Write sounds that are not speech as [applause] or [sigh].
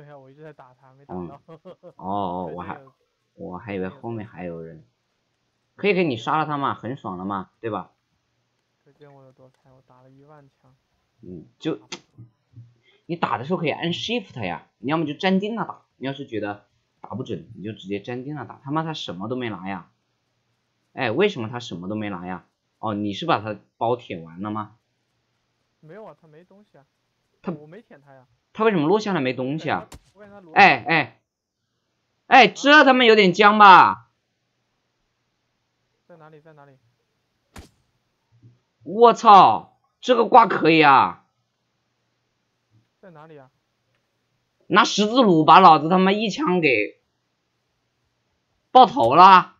对呀，我一直在打他，没打到。哦 [laughs] 哦，我还我还以为后面还有人，可以给你杀了他嘛，很爽的嘛，对吧？可见我有多菜，我打了一万枪。嗯，就你打的时候可以按 Shift 呀，你要么就站定了打，你要是觉得打不准，你就直接站定了打。他妈他什么都没拿呀！哎，为什么他什么都没拿呀？哦，你是把他包铁完了吗？没有啊，他没东西啊。他我没舔他呀。他为什么落下来没东西啊？哎哎哎，这他妈有点僵吧？在哪里？在哪里？我操，这个挂可以啊！在哪里啊？拿十字弩把老子他妈一枪给爆头了！